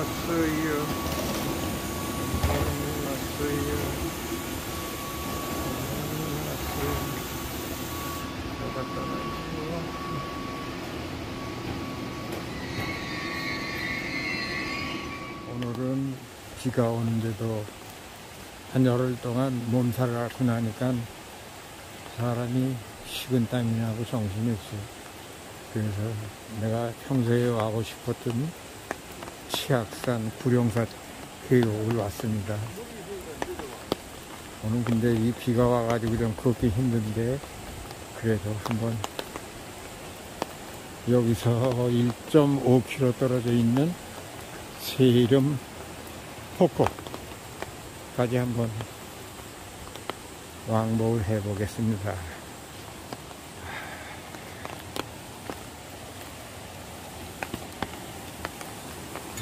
왔어요. 왔어요. 왔어요. 나갔다 오늘은 비가 오는데도 한 열흘 동안 몸살을 앓고 나니까 사람이 식은땀이 나고 정신이 없어요. 그래서 내가 평소에 와고 싶었던 치악산 구룡사 계곡을 왔습니다. 오늘 근데 이 비가 와가지고 좀 걷기 힘든데 그래도 한번 여기서 1.5km 떨어져 있는 세름 폭포까지 한번 왕복을 해보겠습니다.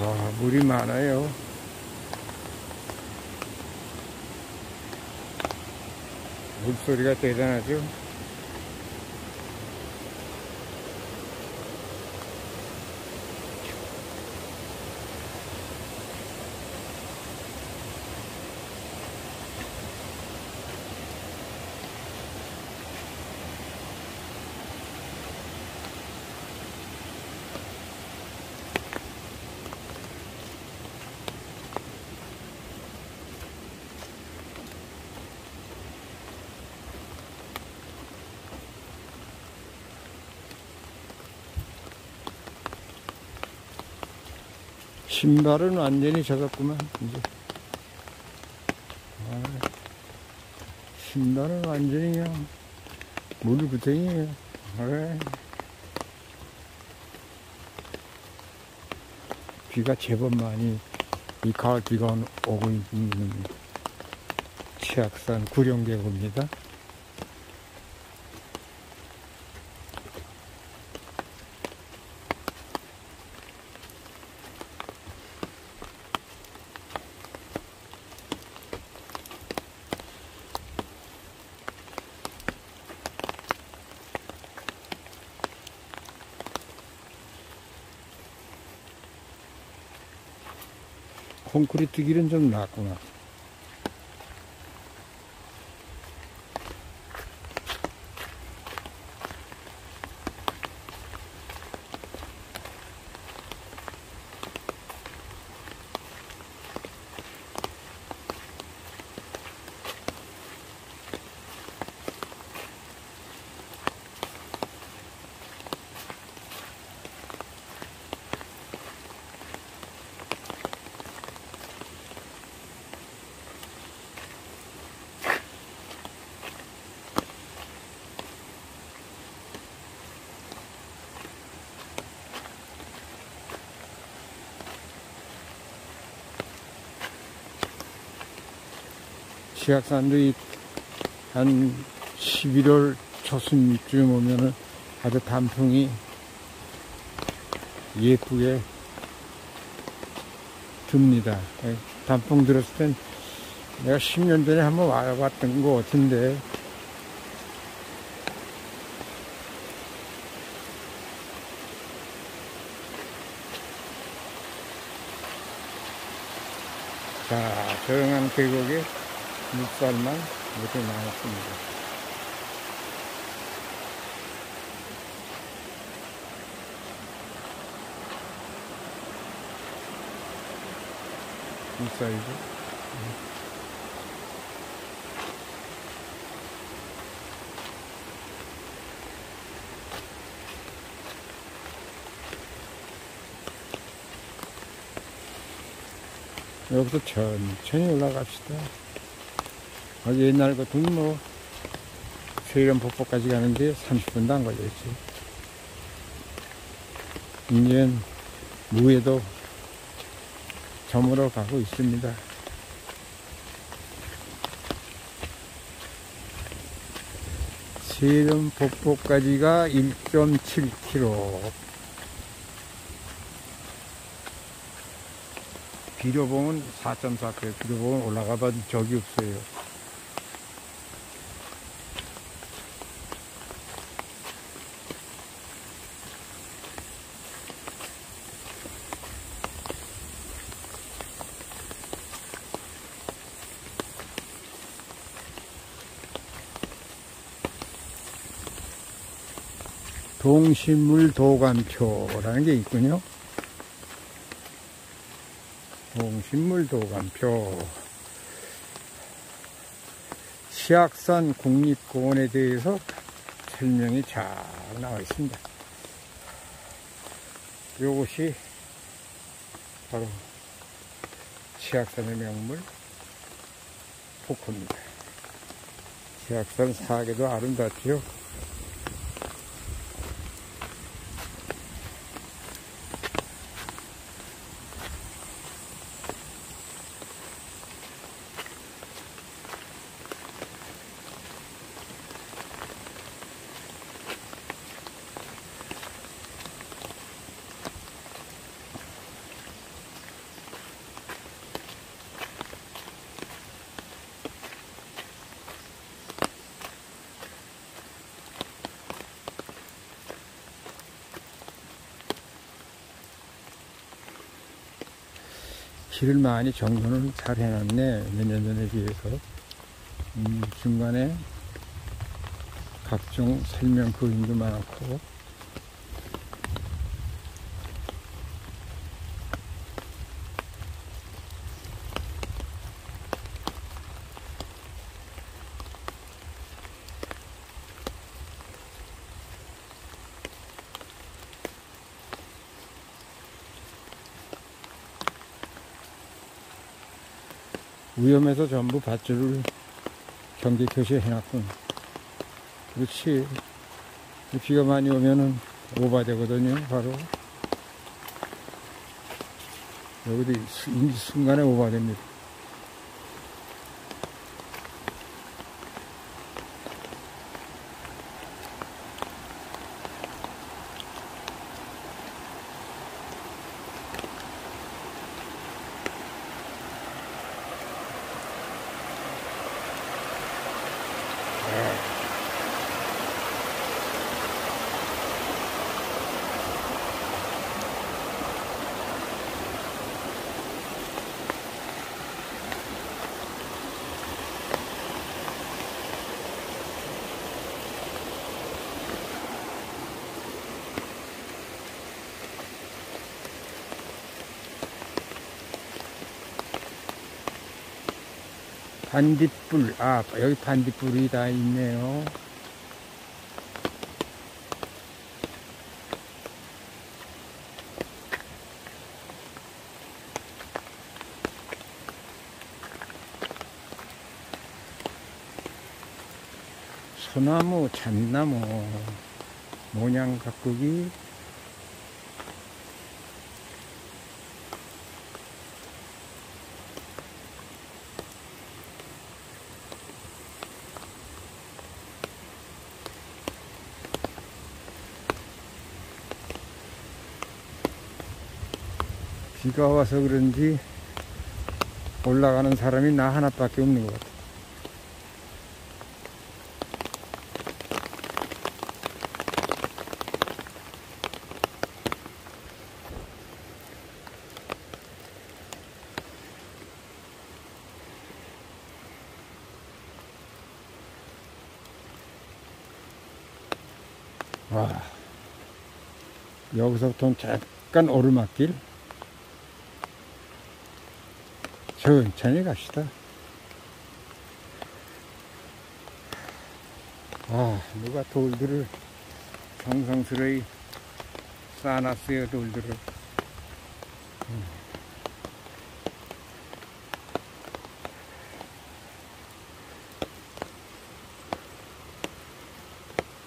와, 물이 많아요. 물소리가 대단하죠? 신발은 완전히 젖었구만, 이제. 아, 신발은 완전히 그냥 물구덩이에요. 아, 비가 제법 많이, 이 가을 비가 오고 있는 치악산 구룡계곡입니다. 콘크리트 길은 좀 낫구나. 지악산도 한 11월 초순쯤 오면은 아주 단풍이 예쁘게 듭니다. 예, 단풍 들었을 땐 내가 10년 전에 한번 와봤던 것 같은데 자, 조용한 계곡에 물살만 이렇게 나왔습니다. 물살이죠. 여기서 천천히 올라갑시다. 아, 옛날 같으면 뭐, 세련 폭포까지 가는데 30분도 안 걸렸지. 이제는 무에도 저물어 가고 있습니다. 세련 폭포까지가 1.7km. 비료봉은 4.4km, 비료봉은 올라가본 적이 없어요. 동식물 도감표라는 게 있군요. 동식물 도감표. 시악산 국립공원에 대해서 설명이 잘 나와 있습니다. 이것이 바로 치악산의 명물 폭포입니다. 치악산 사계도 아름답죠. 길을 많이 정돈을 잘 해놨네. 몇 년 전에 비해서. 음, 중간에 각종 설명 그림도 많고. 위험해서 전부 밧줄을 경계 표시해 놨군. 그렇지. 비가 많이 오면은 오바되거든요, 바로. 여기도 이 순간에 오바됩니다. 반딧불, 아, 여기 반딧불이 다 있네요. 소나무, 잣나무, 모양 가꾸기, 비가 와서 그런지 올라가는 사람이 나 하나밖에 없는 것 같아. 와, 여기서부터는 잠깐 오르막길. 천천히 갑시다. 아, 누가 돌들을 정성스레이 쌓아놨어요, 돌들을. 음.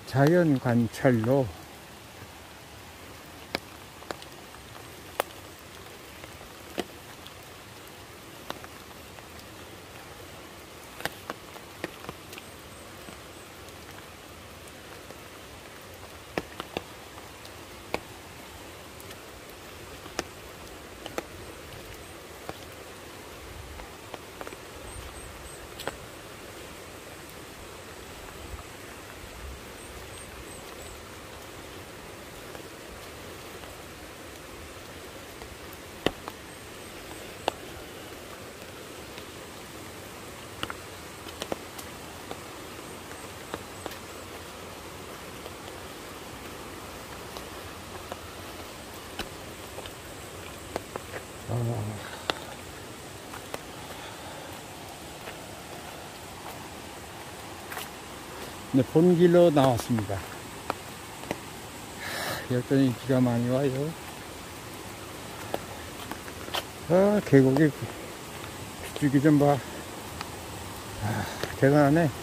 자연 관찰로 네, 본 길로 나왔습니다. 여전히 비가 많이 와요. 아, 계곡에 비추기 좀 봐. 아, 대단하네.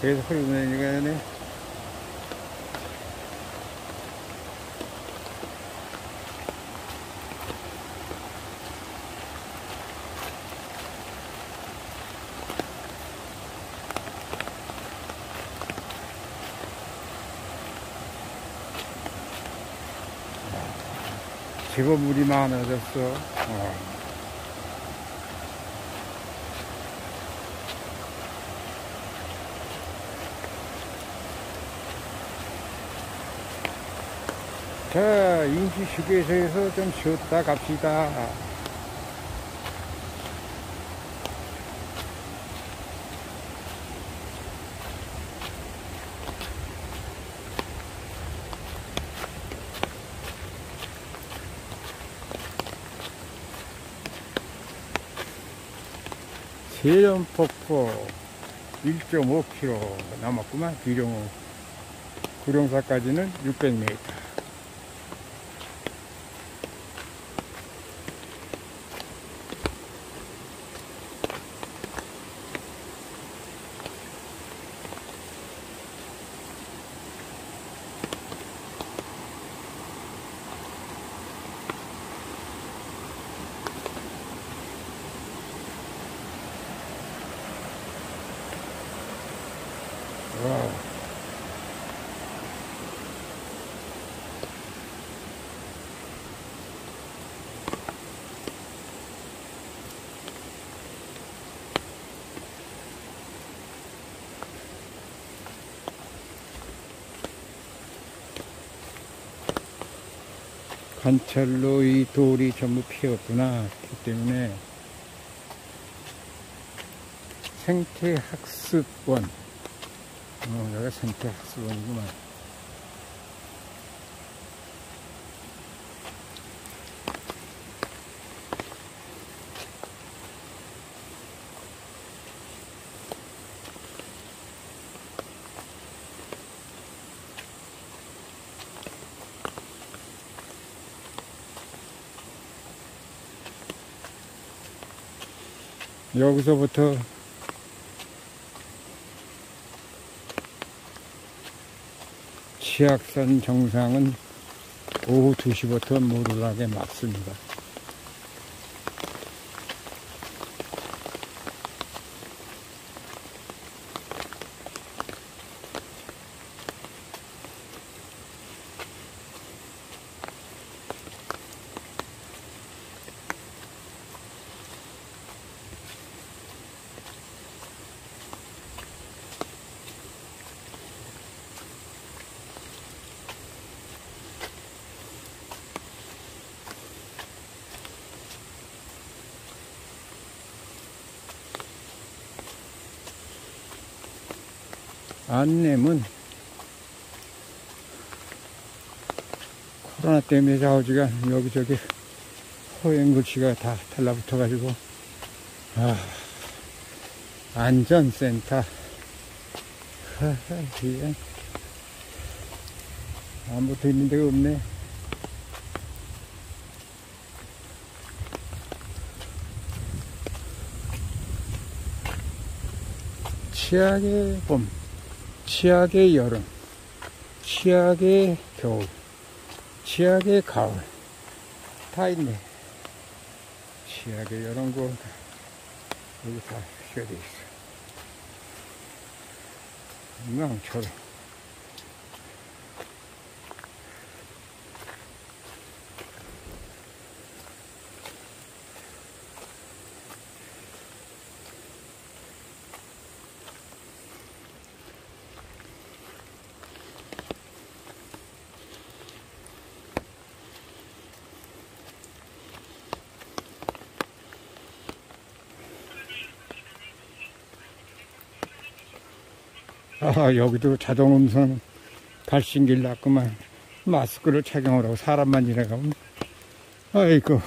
계속 흐르고 내니까네. 제법 물이 많아졌어. 어. 자, 임시휴게소에서 좀 쉬었다 갑시다. 세련폭포 1.5km 남았구만. 비룡, 구룡사까지는 600m. 와. 관찰로 이 돌이 전부 피었구나. 그 때문에 생태학습원 어, 여기가 생태학습원이구만. 여기서부터 치악산 정상은 오후 2시부터 못 올라가게 막습니다. 안내문. 코로나 때문에 좌우지가 여기저기 허행 글씨가 다 달라붙어 가지고 아, 안전센터. 이게 아무것도 있는 데가 없네. 치약의 봄 치약의 여름, 치약의 겨울, 치약의 가을 다 있네. 치약의 이런 거 여기 다돼 있어. 이왕처럼. 아, 여기도 자동 음성 발신기를 놨구만. 마스크를 착용하라고 사람만 지나가면. 아이고.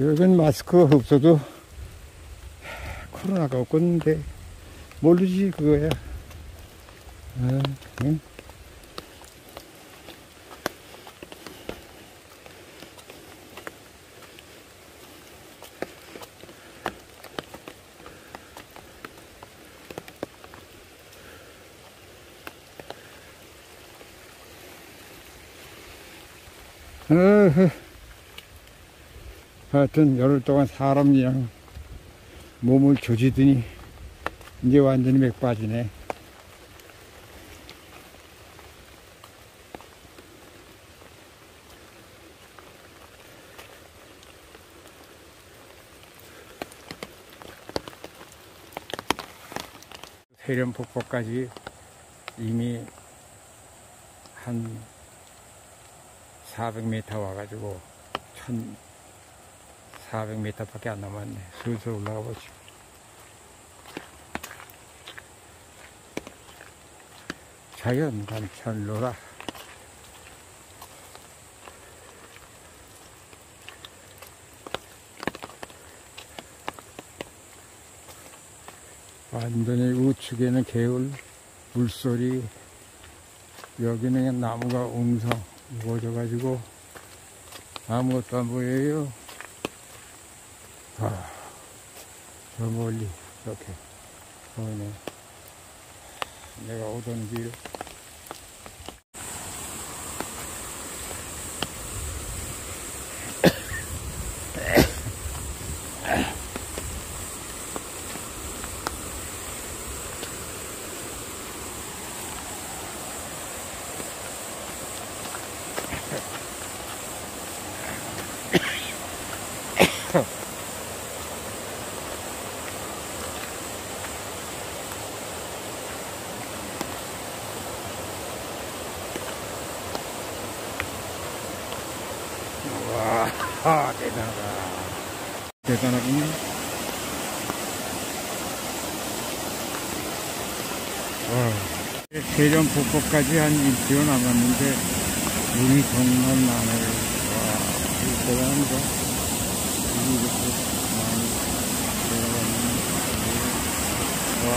여긴 마스크가 없어도 코로나가 없겠는데 모르지 그거야. 아, 응? 하여튼 열흘 동안 사람이랑 몸을 조지더니 이제 완전히 맥 빠지네. 세련폭포까지 이미 한 400m 와가지고 1400m밖에 안 남았네. 슬슬 올라가 보죠. 자연 관찰 로라. 완전히 우측에는 개울, 물소리, 여기는 나무가 웅성 우거져가지고 아무것도 안 보여요. 아, 저 멀리 이렇게 보이네. 내가 오던 길. 폭포까지 한 1km 남았는데, 물이 정말 많아요. 와, 이거 대단합니다. 물이 이렇게 많이 내려가는, 와.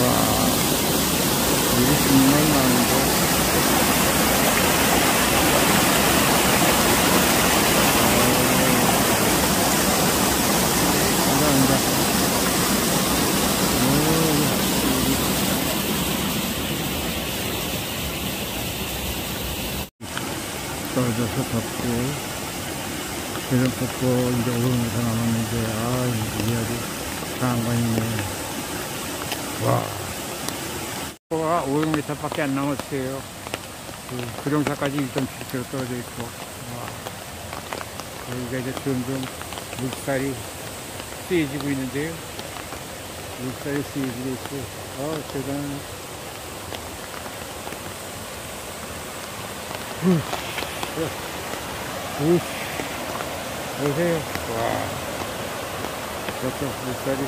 와, 물이 정말 많은데, 온다, 온다. 오, 떨어져서 덥고, 덥고, 이제 500m 남았는데, 아, 이게 아주 장관이네. 와. 가 500m밖에 안 남았어요. 그, 구룡사까지 1.7km 떨어져 있고, 와. 여기가 이제 점점 물살이 세지고 있는데요. 물살이 세지고 있고, 아, 대단하네. 우, 보세요. 와. 저쪽 물살이.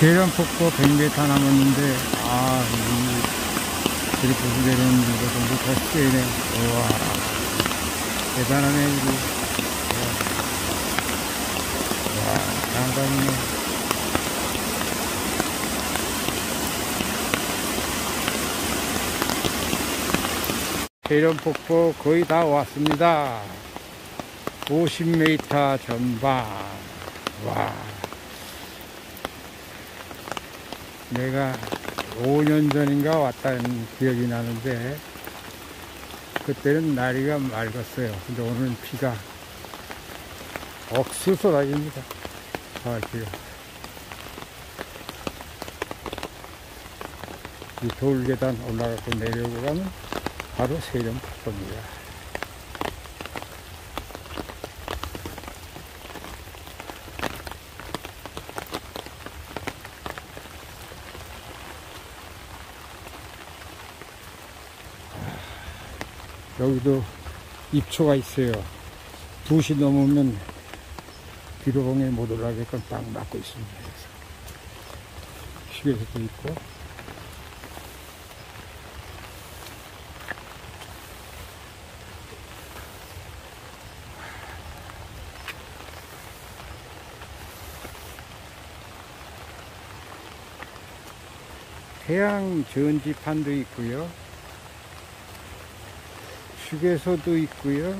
계량폭포 100m 남았는데, 아, 이, 이렇게 내려오는 데가 전부 더 세네. 우와. 대단하네, 이거. 와, 장관이네. 계련폭포 거의 다 왔습니다. 50m 전방. 와. 내가 5년 전인가 왔다는 기억이 나는데, 그때는 날이가 맑았어요. 근데 오늘은 비가 억수 쏟아집니다. 아, 비가. 이 돌계단 올라가고 내려오고 가면 바로 세련폭포입니다. 여기도 입초가 있어요. 2시 넘으면 비로봉에 못 올라가게끔 딱 막고 있습니다. 휴게소도 있고 태양 전지판도 있고요. 휴게소도 있고요.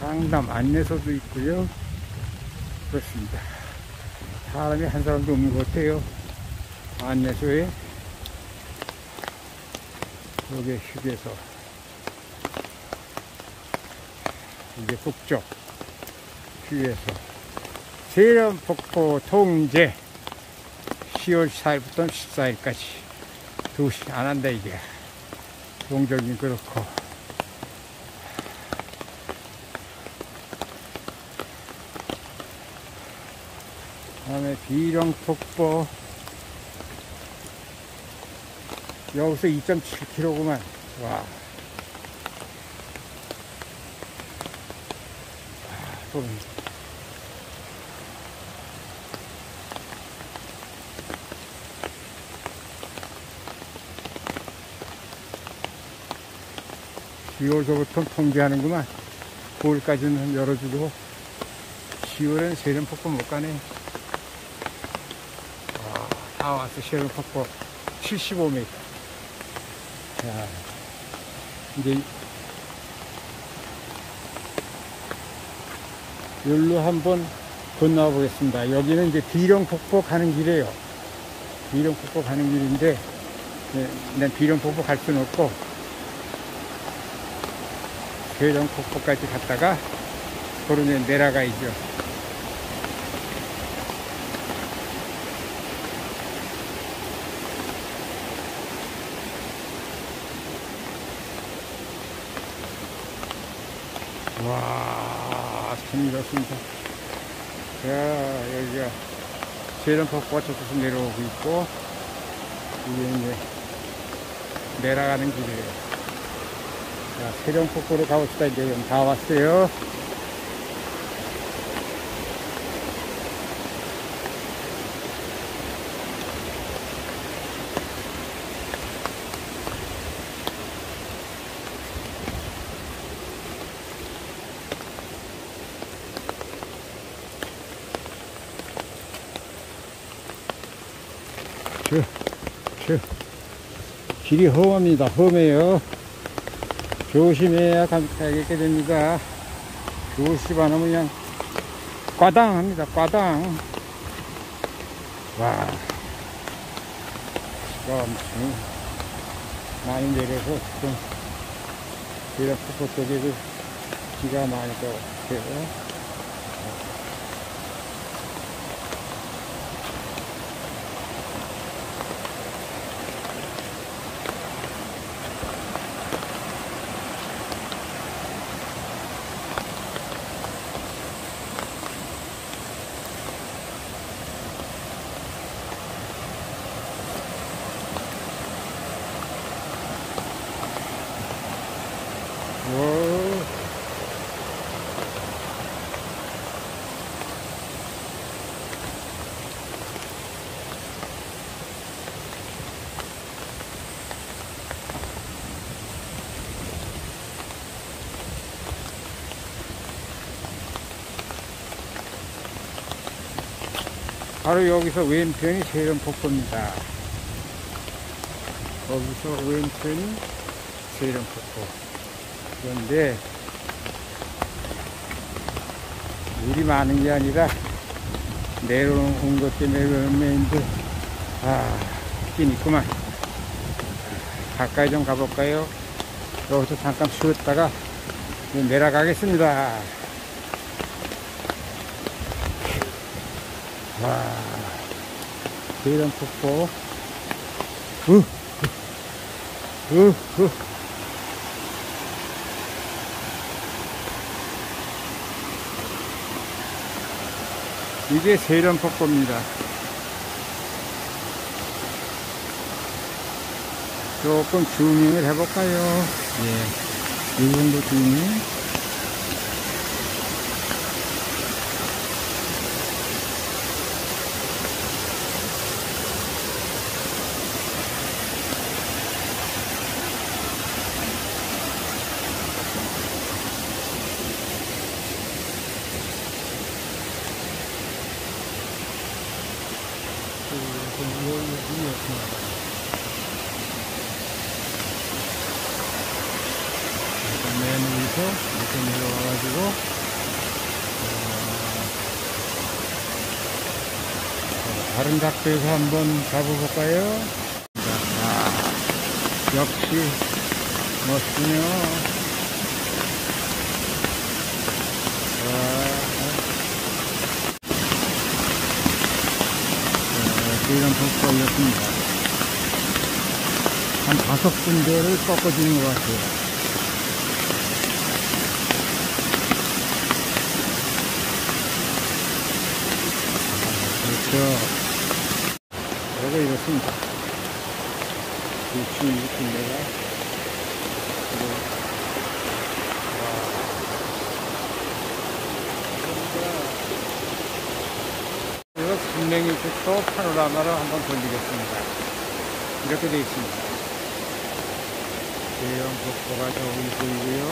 상담 안내소도 있고요. 그렇습니다. 사람이 한 사람도 없는 것 같아요. 안내소에 여기 휴게소 이게 북쪽 휴게소 세련폭포 통제 10월 4일부터 14일까지 2시 안 한다 이게 동적이 그렇고. 다음에 비령폭포. 여기서 2.7km구만. 와 소름 (10월서부터) 통제하는구만. (9월까지는) 열어주고 (10월엔) 세련폭포 못 가네. 와, 다 왔어 세련폭포. 75m 자 이제 여기로 한번 건너와 보겠습니다. 여기는 이제 비령폭포 가는 길이에요. 비령폭포 가는 길인데, 네, 난 비령폭포 갈 수는 없고, 비령폭포까지 갔다가, 그러면 내려가야죠. 와, 참 이렇습니다. 자, 여기가 세련폭포가 저쪽에서 내려오고 있고, 이게 이제 내려가는 길이에요. 자, 세련폭포로 가봅시다. 이제 다 왔어요. 길이 험합니다. 험해요. 조심해야 가- 가겠게 됩니다. 조심 안 하면 그냥 과당 합니다. 과당. 와. 비가 엄청 많이 내려서 좀, 이런 폭포 쪽에도 비가 많이 떠요. 바로 여기서 왼편이 세련 폭포입니다. 거기서 왼편이 세련 폭포. 그런데 물이 많은 게 아니라 내려온 것 때문에 이제 아 있긴 있구만 가까이 좀 가볼까요? 여기서 잠깐 쉬었다가 내려가겠습니다 와 대단 폭포 으, 으, 으. 이게 세련폭포입니다. 조금 줌밍을 해볼까요? 예. 이 정도 줌밍. 맨 위에서 이렇게 내려와가지고 어, 다른 각도에서 한번 잡아볼까요? 아, 역시 멋지네요. 와, 어, 이런 폭포였습니다. 한 다섯 군데를 꺾어주는 것 같아요. 그렇죠. 여기 이렇습니다. 대충 이렇게 내가. 이거 분명히 또 파노라마를 한번 돌리겠습니다. 이렇게 되어 있습니다. 대형 폭포가 저기 보이고요.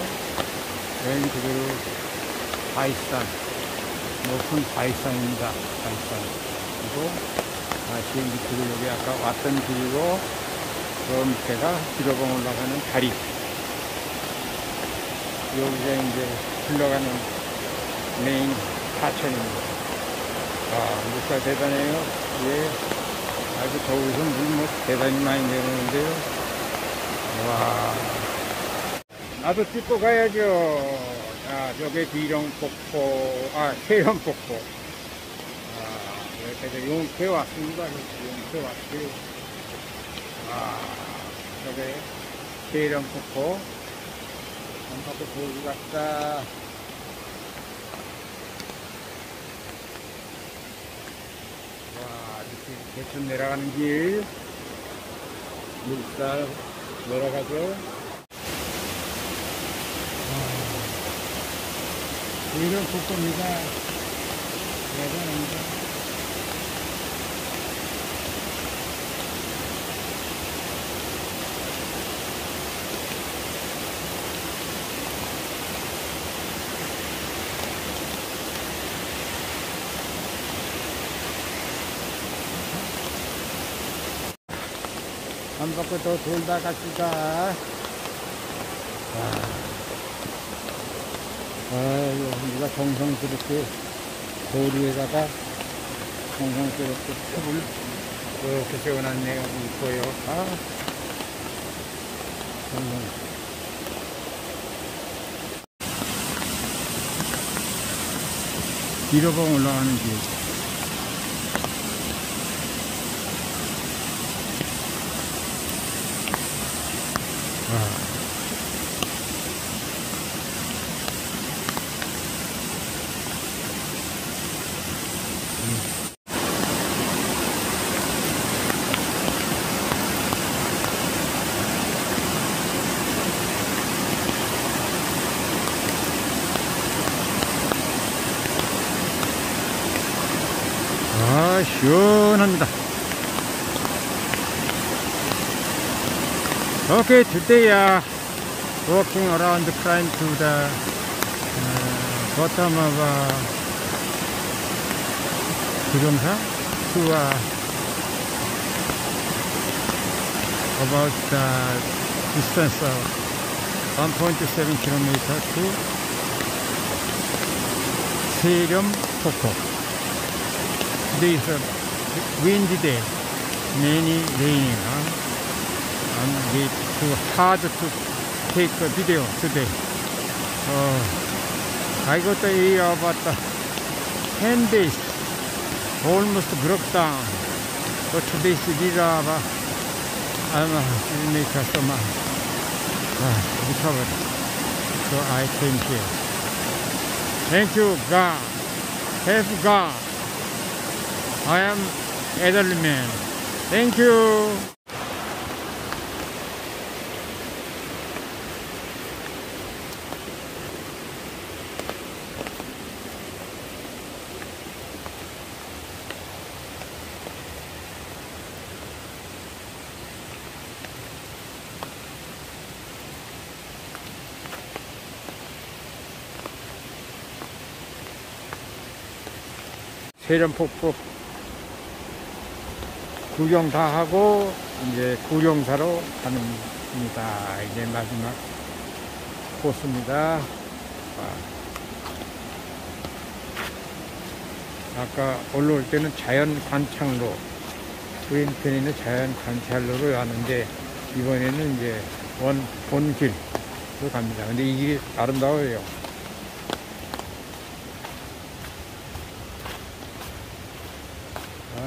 맨 그대로 바이산, 높은 바이산입니다. 바이산. 그리고 다시 밑으로 여기 아까 왔던 길이고 저 밑에가 기로봉 올라가는 다리. 여기가 이제 흘러가는 메인 하천입니다. 아, 물가 대단해요. 예. 아주 저기서 물뭐 대단히 많이 내리는데요. 와. 나도 찍고 가야죠. 아, 저게 비령폭포, 아, 세련폭포. 아, 이렇게 용태 왔습니다. 용태 왔어요. 아, 저게 세련폭포. 한 바퀴 보고 갔다. 와, 이렇게 대충 내려가는 길. 물살 내려가죠. 이런 폭포입니다. 대단합니다. 한 바퀴 더 돌다 갑시다. 와. 아유, 우리가 정성스럽게 도리에다가 정성스럽게 탑을 이렇게 세워놨네요. 이뻐요. 아, 정성. 뒤로봉 올라가는 길. 시원합니다. Okay, today uh, walking around climb to the uh, bottom of uh, Gurumsa to uh, about the distance of 1.7 kilometer to Seryam Poko. Today is a windy day, many raining. It's too hard to take a video today. Uh, I got the area about uh, 10 days, almost broke down. But today's video, uh, I'm uh, make some uh, uh, recovered. So I came here. Thank you, God. Help God. I am Edelman. Thank you. 세련폭포 구경 다 하고 이제 구룡사로 가는입니다. 이제 마지막 코스입니다. 아. 아까 올라올 때는 자연 관창로 왼편에 있는 자연 관찰로로 왔는데 이번에는 이제 원 본길로 갑니다. 근데 이 길이 아름다워요.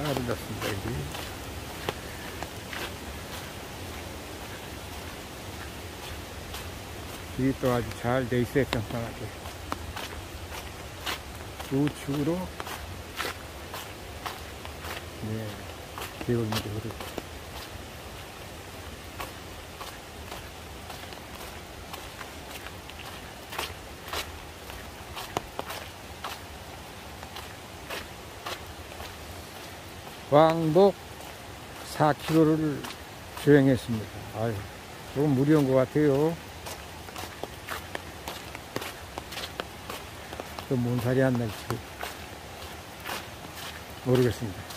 아, 아름답습니다, 여기. 길이 또 아주 잘 돼 있어요, 평평하게. 우측으로, 네, 계곡물이 흐르고. 왕복 4km를 주행했습니다. 아유, 조금 무리한 것 같아요. 또 뭔 살이 안 날지 모르겠습니다.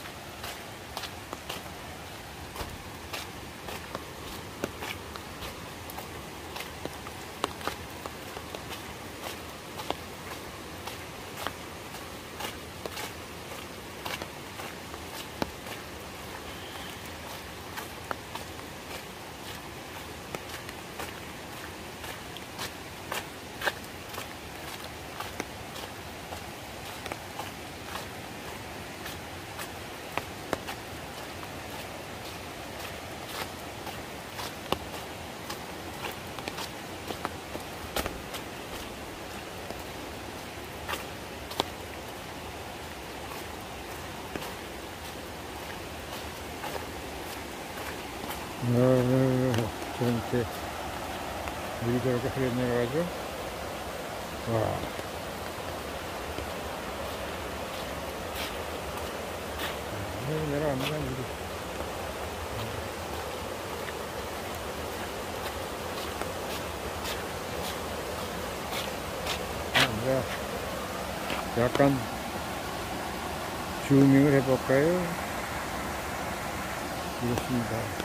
어, 저렇게 물이 저렇게 흐려내려가지고 와 어, 내려갑니다 물이 아, 약간 즈밍을 해볼까요? 이렇습니다.